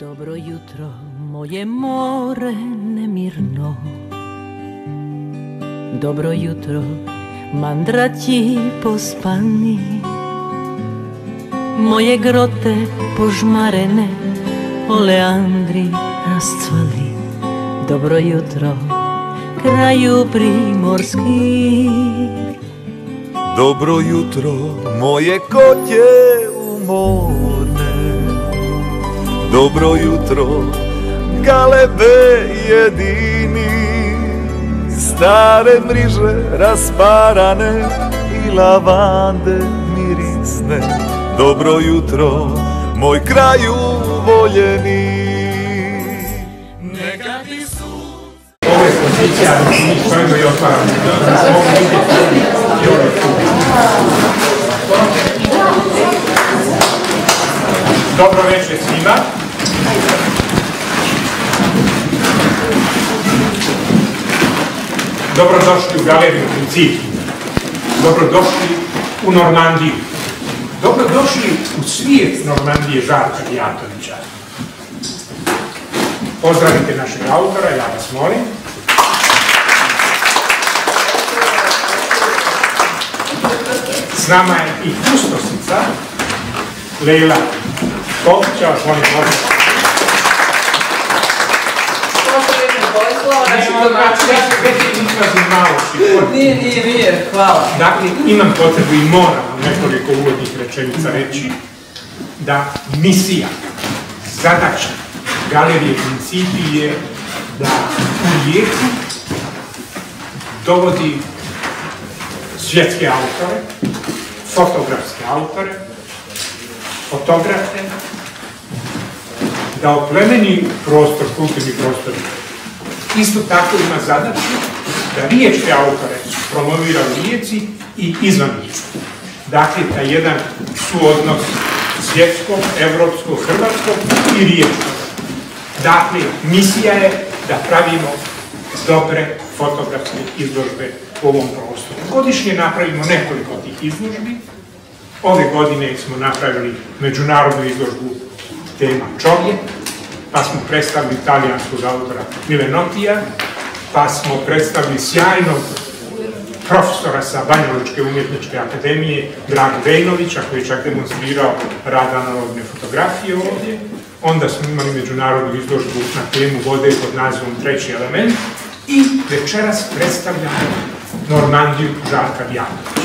Dobro jutro, moje more nemirno. Dobro jutro, mandraći pospani. Moje grote požmarene, oleandri rascvali Dobro jutro, kraju primorski. Dobro jutro, moje kotje Dobro jutro, galebe jedini Stare mriže rasparane i lavande mirisne Dobro jutro, moj kraju voljeni Neka ti su Ovo je pozicija otvaramo. Dobro večer svima. Dobrodošli u galeriju Principi. Dobrodošli u Normandiju. Dobrodošli u svijet Normandije Žarka Dijatovića. Pozdravite našeg autora, ja vas molim. S nama je i kustosica, Leila Kopića, molim pozdraviti. Nije, nije, nije, hvala. Dakle, imam potrebu i moram nekoliko uvodnih rečenica reći da misija, zadaća galerije Principi je da u Rijeku dovodi svjetske autore, fotografske autore, fotografe, da oplemeni prostor, kulturni prostor. Isto tako ima zadaću da riječke autore promovira u Rijeci i izvan Riječke. Dakle, taj jedan suodnos svjetskog, evropskog, hrvatskog i riječkog. Dakle, misija je da pravimo dobre fotografske izložbe u ovom prostoru. Godišnje napravimo nekoliko tih izložbi. Ove godine smo napravili međunarodnu izložbu tema čovjek, pa smo predstavili italijanskog autora Milenotija, pa smo predstavili sjajnog profesora sa Banjoločke umjetničke akademije Draga Vejnovića, koji je čak demonstrirao rad analogne fotografije ovdje. Onda smo imali međunarodnu izložbu na temu vode pod nazivom Treći element i večeras predstavljamo Normandiju Žarka Vjatovića.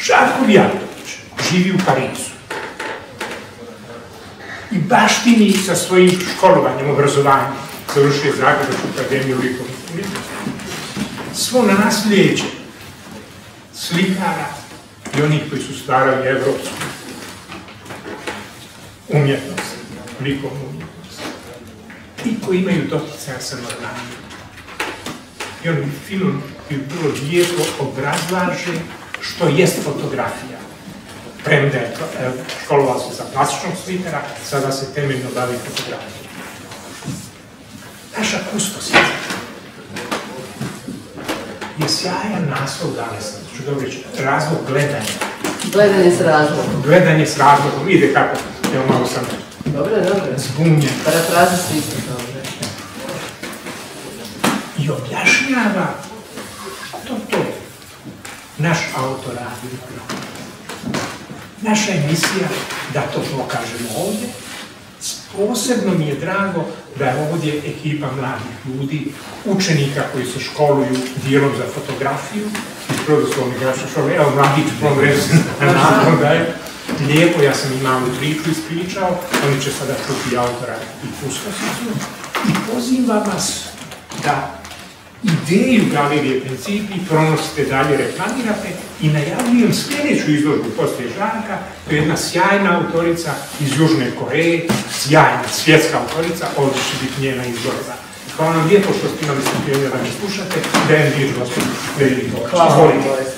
Žarko Vjatović živi u Parizu i baštini sa svojim školovanjem, obrazovanjem, završio je Zagrebačku akademiju likovnih umjetnosti, svo nasljeđe slikara i onih koji su stvarali evropsku umjetnost, likovnu umjetnost i koji imaju doticaja sa Normandijom. I on film bi bilo lijepo obrazlaže što jest fotografija. Premda je školovao se za plastičnog slikara, sada se temeljno bavi fotografijom. Naša kustosica je sjajan naslov danas, ću dobro reći, razlog gledanja. Gledanje s razlogom. Gledanje s razlogom, ide kako, evo malo sam Dobro, dobro. zbunjen. Parafraza su isto dobro. I objašnjava što to naš autor radi. Naša je misija da to pokažemo ovdje. Posebno mi je drago da je ovdje ekipa mladih ljudi, učenika koji se školuju dijelom za fotografiju iz Prodoslovne grafičke škole. Evo, mladić se naravno da je lijepo, ja sam im malu priču ispričao, oni će sada čuti autora i pustosicu. I pozivam vas da ideju galerije principi pronosite dalje, reklamirate i najavljujem sljedeću izložbu poslije Žanka, to je jedna sjajna autorica iz Južne Koreje, sjajna svjetska autorica, ovdje će biti njena izložba. Hvala vam lijepo što ste imali strpljenja da me slušate, dajem riječ gospodinu. Hvala vam, Izvolite.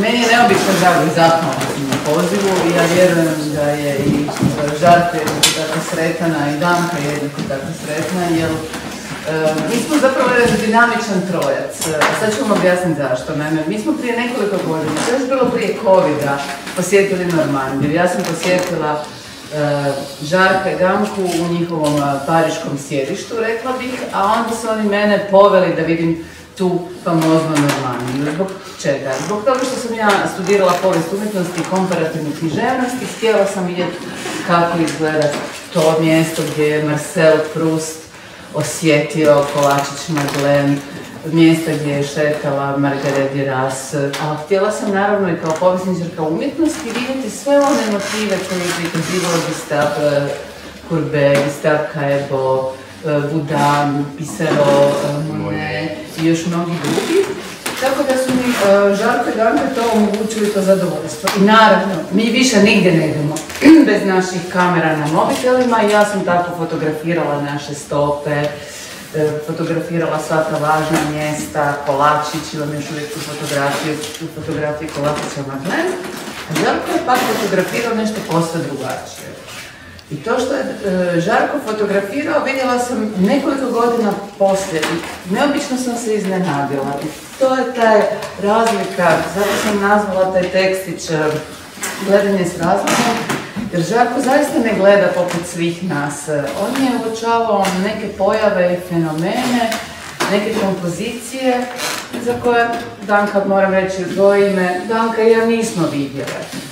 Meni je neobično drago i zahvalna sam na pozivu i ja vjerujem da je i jednako tako sretana i Danka jednako tako sretna, jer mi smo zapravo jedan dinamičan trojac. Sad ću vam objasniti zašto. Naime, mi smo prije nekoliko godina, to je bilo prije covid posjetili Normandiju. Ja sam posjetila Žarka i Gamku u njihovom pariškom sjedištu, rekla bih, a onda su oni mene poveli da vidim tu famoznu Normandiju. Zbog čega? Zbog toga što sam ja studirala povijest umjetnosti i komparativnu književnost i htjela sam vidjeti kako izgleda to mjesto gdje je Marcel Proust osjetio kolačić Madeleine, mjesta gdje je šetala Margaret Duras, a htjela sam naravno i kao povjesničarka umjetnosti vidjeti sve one motive koje je prikazivalo Gustave Courbet, Gustave Caebo, Budan, Pissarro, Monet i još mnogi drugi. Tako da su mi uh, Žarko i to omogućili to zadovoljstvo. I naravno, mi više nigdje ne idemo bez naših kamera na mobitelima i ja sam tako fotografirala naše stope, e, fotografirala sva ta važna mjesta, Kolačić, imam još uvijek tu fotografiju, tu fotografiju Kolačića. A Žarko je pak fotografirao nešto posve drugačije. I to što je e, Žarko fotografirao vidjela sam nekoliko godina poslije neobično sam se iznenadila. I to je taj razlika, zato sam nazvala taj tekstić e, gledanje s razlogom, jer Žarko zaista ne gleda poput svih nas. On je uočavao neke pojave i fenomene, neke kompozicije za koje Danka, moram reći u ime, Danka i ja nismo vidjeli.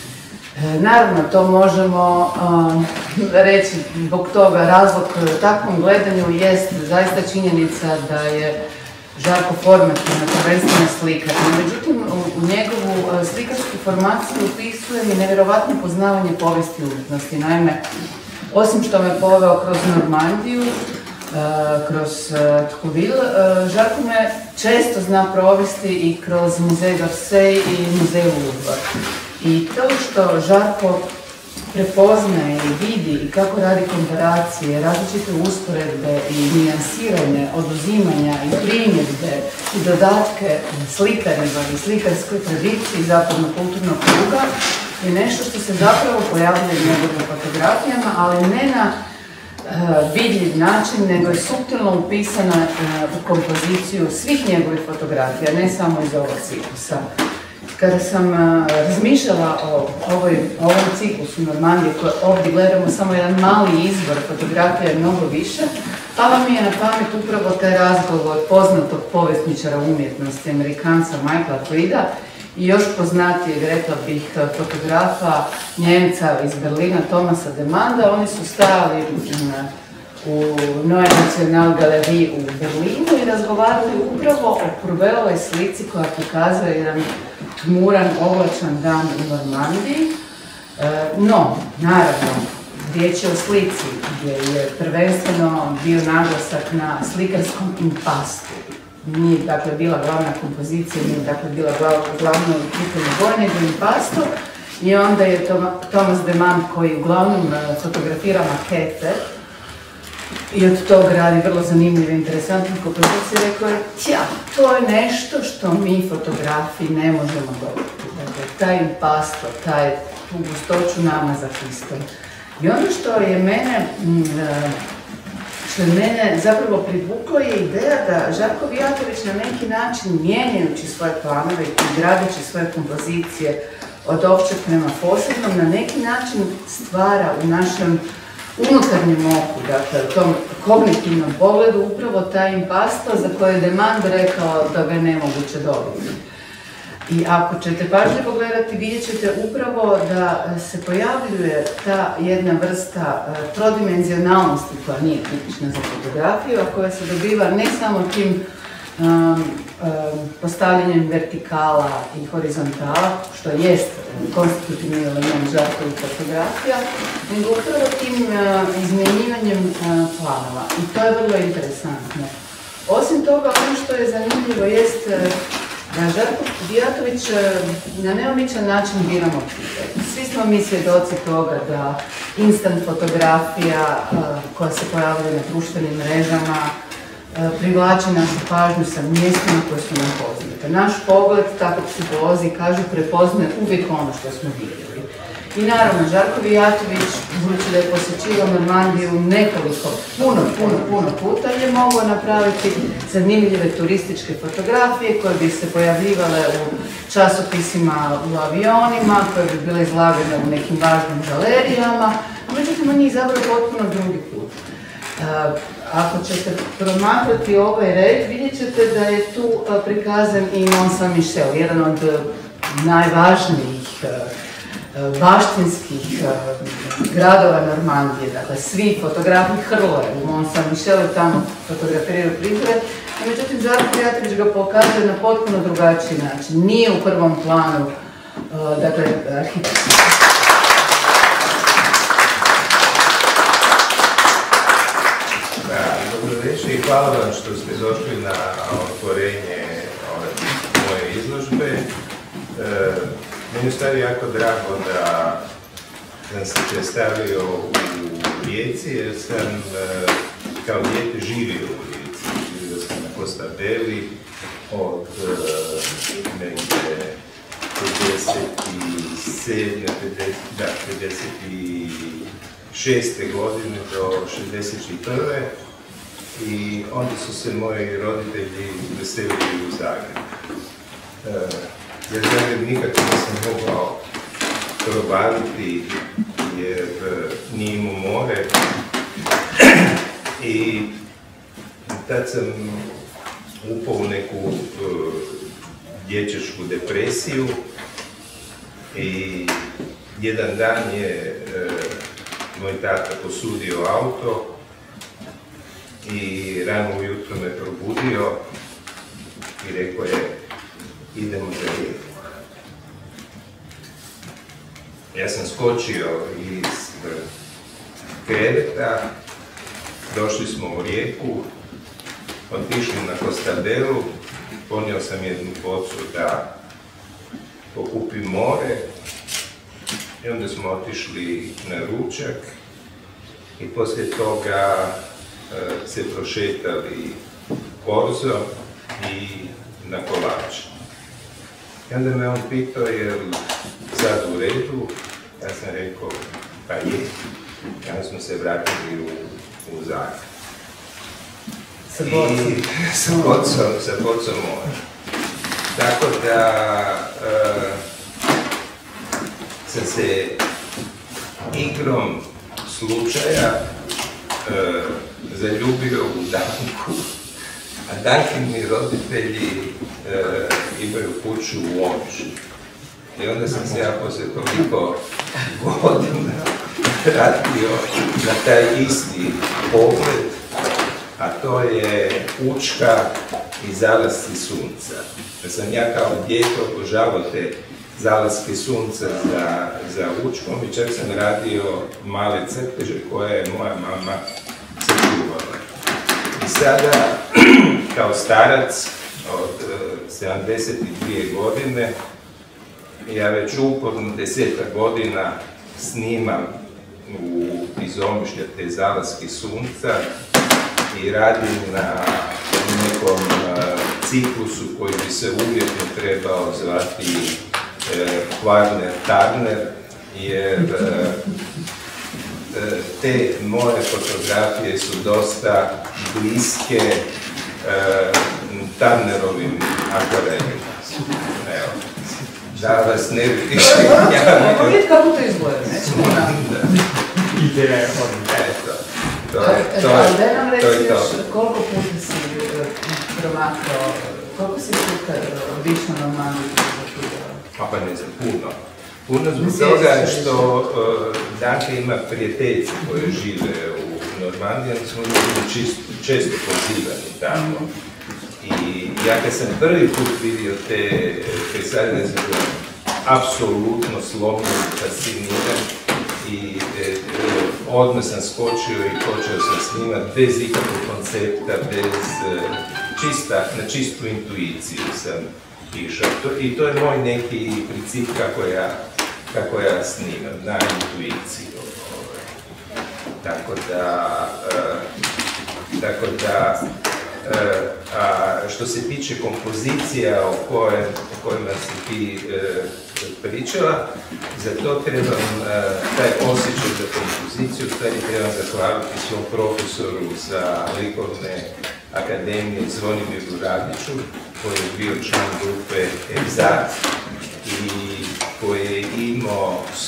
E, naravno, to možemo um, reći zbog toga razlog takvom gledanju jest zaista činjenica da je Žarko formativna, prvenstveno slikar. Međutim, u, njegovu uh, slikarsku formaciju upisuje i nevjerovatno poznavanje povijesti umjetnosti. Naime, osim što me poveo kroz Normandiju, uh, kroz uh, Žarko me često zna provesti i kroz muzej d'Orsay i muzej Louvre. I to što Žarko prepoznaje i vidi i kako radi komparacije, različite usporedbe i nijansiranje, oduzimanja i primjedbe i dodatke slikarima i slikarskoj tradiciji zapadno kulturnog kruga je nešto što se zapravo pojavljuje u njegovim fotografijama, ali ne na uh, vidljiv način, nego je subtilno upisana uh, u kompoziciju svih njegovih fotografija, ne samo iz ovog ciklusa. Kada sam razmišljala o ovoj, ovom ciklusu Normandije, koje ovdje gledamo samo jedan mali izbor, fotografija je mnogo više, pala mi je na pamet upravo taj razgovor poznatog povjesničara umjetnosti, Amerikanca Michaela Frida i još poznatijeg, rekla bih, fotografa Njemca iz Berlina, Tomasa Demanda. Oni su stajali u Neue National Galeriji u Berlinu i razgovarali upravo o Purvelovoj slici koja pokazuje jedan tmuran, oblačan dan u Normandiji. E, no, naravno, riječ je o slici gdje je prvenstveno bio naglasak na slikarskom impastu. Nije dakle bila glavna kompozicija, nije dakle bila glavno pitanje nego impastu. I onda je Thomas de Man koji uglavnom e, fotografira makete, i od tog radi vrlo zanimljive, interesantne kompozicije, rekao je, tja, to je nešto što mi fotografi ne možemo dobiti. Dakle, taj impasto, taj, tu gustoću nama za. I ono što je mene, mm, e, što je mene zapravo privuklo je ideja da Žarko Vijatović na neki način mijenjajući svoje planove i gradeći svoje kompozicije od općeg prema posebnom, na neki način stvara u našem unutarnjem oku, dakle u tom kognitivnom pogledu, upravo taj impasto za koje je Demand rekao da ga je nemoguće dobiti. I ako ćete pažljivo pogledati, vidjet ćete upravo da se pojavljuje ta jedna vrsta e, trodimenzionalnosti koja nije tipična za fotografiju, a koja se dobiva ne samo tim postavljanjem vertikala i horizontala, što jest konstitutivni element žarkovih fotografija, nego upravo tim izmjenjivanjem planova. I to je vrlo interesantno. Osim toga, ono što je zanimljivo jest da Žarko Dijatović na neobičan način bira motive. Svi smo mi svjedoci toga da instant fotografija koja se pojavljuje na društvenim mrežama, privlači našu pažnju sa mjestima koje su nam poznate. Naš pogled, tako psiholozi kažu, prepoznaje uvijek ono što smo vidjeli. I naravno, Žarko Vijatović, budući da je posjećivao Normandiju nekoliko, puno, puno, puno puta, je mogao napraviti zanimljive turističke fotografije koje bi se pojavljivale u časopisima u avionima, koje bi bile izlagane u nekim važnim galerijama, a međutim on je izabrao potpuno drugi put. E, ako ćete promatrati ovaj red, vidjet ćete da je tu e, prikazan i Mont Saint-Michel, jedan od e, najvažnijih baštinskih gradova Normandije. Dakle, svi fotografi hrloje u Mont Saint-Michelu tamo fotografiraju prizore. Međutim, Zarko Prijateljić ga pokazuje na potpuno drugačiji način. Nije u prvom planu, dakle, arhitektura i hvala vam što ste došli na otvorenje moje izložbe. E, meni je jako drago da sam se predstavio u Rijeci jer sam e, kao dijete živio u Rijeci. Živio sam na Costa Beli od e, negdje 57. da, 56. godine do 61 i onda su se moji roditelji veselili u Zagreb. E, jer Zagreb nikako nisam mogao probaviti jer e, nije imao more i tad sam upao u neku uh, dječačku depresiju i jedan dan je moj tata posudio auto i rano ujutro me probudio i rekao je idemo za rijeku. Ja sam skočio iz kreveta, došli smo u rijeku, otišli na Kostadelu, ponio sam jednu pocu da pokupim more i onda smo otišli na ručak i poslije toga se prošetali korzom i na kolač. I onda me on pitao je sad u redu, ja sam rekao pa je. I onda smo se vratili u, u Zagreb. Sa bocom. Sa bocom, sa bocom mora. Tako da uh, sam se igrom slučaja uh, zaljubio u Danku, a Dankini roditelji e, imaju kuću u Omšu. I onda sam se ja poslije toliko godina vratio na taj isti pogled, a to je Učka i zalasci sunca. Da sam ja kao djeto obožavao te zalaske sunca za, za Učkom i čak sam radio male crteže koje je moja mama sada, kao starac od 72 e, godine, ja već uporno deseta godina snimam u izomišlja te zalaske sunca i radim na nekom e, ciklusu koji bi se uvjetno trebao zvati Kvarner Tarner, jer E, te moje fotografije su dosta bliske e, Turnerovim akvarelima. Evo. Da vas ne vidiš. Možemo vidjeti kako to izgleda, nećemo Ideja je odmah. Eto. To je to. Ali da nam reći još koliko puta si e, promatrao, koliko si puta obično na manju Pa pa ne znam, puno. Puno zbog toga što dakle ima prijateljci koje žive u Normandiji, ali smo ljudi često pozivani tamo. I ja kad sam prvi put vidio te pesarine, sam bio apsolutno slomljen, fasciniran i e, odmah sam skočio i počeo sam snimat bez ikakvog koncepta, bez e, čista, na čistu intuiciju sam išao. I to je moj neki princip kako ja kako ja snimam, na intuiciju. Tako da, e, tako da, e, a što se tiče kompozicija o, o kojima si ti e, pričala, za to trebam taj osjećaj za kompoziciju, stvari trebam zahvaliti svom profesoru za likovne akademije Zvonimiru Radiću, koji je bio član grupe Exat i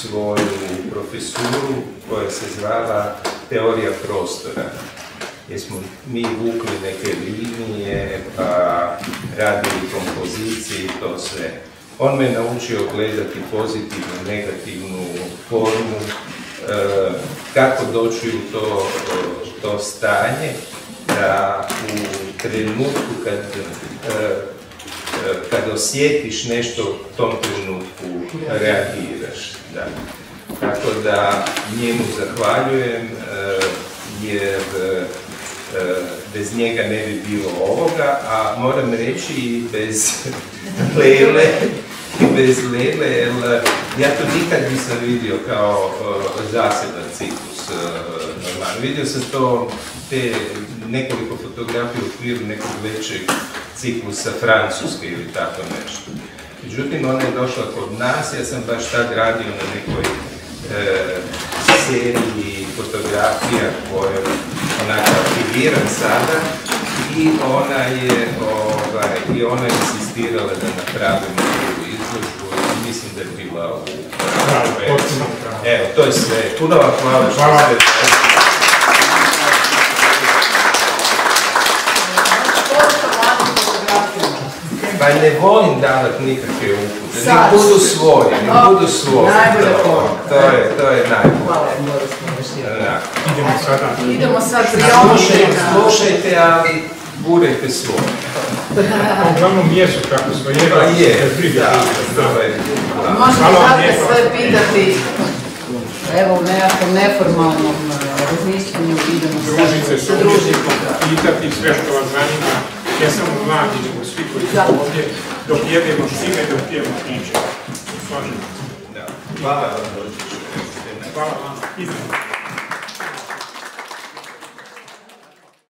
svoju profesuru koja se zvala Teorija prostora gdje smo mi vukli neke linije, pa radili kompozicije i to sve. On me naučio gledati pozitivnu, negativnu formu, e, kako doći u to, to stanje, da u trenutku kad, e, kad osjetiš nešto u tom trenutku reagiraš. Da. Tako da njemu zahvaljujem e, jer bez njega ne bi bilo ovoga, a moram reći i bez Lele, i bez Lele, jer ja to nikad nisam vidio kao zaseban ciklus normalno. Vidio sam to te nekoliko fotografija u okviru nekog većeg ciklusa Francuske ili tako nešto. Međutim, ona je došla kod nas, ja sam baš tad radio na nekoj seriji fotografija koje onako aktiviram sada i ona je ovaj, i ona je insistirala da napravimo tu izložbu i mislim da je bila u Evo, to je sve. Puno vam hvala što ste... Pa ne volim davat nikakve upute, ne budu svoje, ne budu svoje. Najbolje To je, to je najbolje. Hvala Boris Idemo sada. Idemo sad Slušajte, slušajte, ali budete svoje. Uglavnom jesu kako smo jeba. Pa je, da, to je. Možete sad sve pitati, evo u nekakvom neformalnom razmišljanju idemo Družice su pitati sve što vas zanima. Ja sam mladi, nego svi koji su ovdje, dok jedemo šime, dok pijemo piće. Slažemo. Hvala vam. Hvala vam.